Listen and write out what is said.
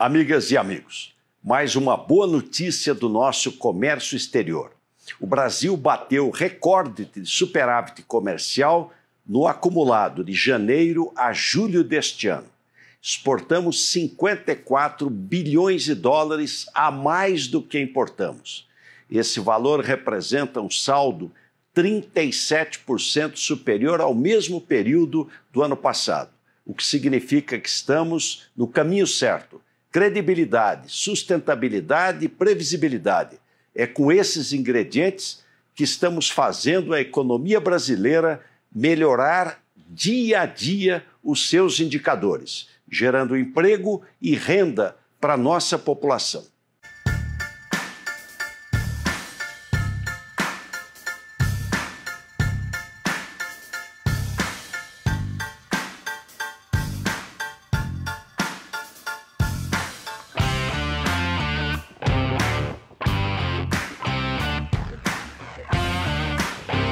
Amigas e amigos, mais uma boa notícia do nosso comércio exterior. O Brasil bateu recorde de superávit comercial no acumulado de janeiro a julho deste ano. Exportamos 54 bilhões de dólares a mais do que importamos. Esse valor representa um saldo 37% superior ao mesmo período do ano passado, o que significa que estamos no caminho certo credibilidade, sustentabilidade e previsibilidade. É com esses ingredientes que estamos fazendo a economia brasileira melhorar dia a dia os seus indicadores, gerando emprego e renda para nossa população.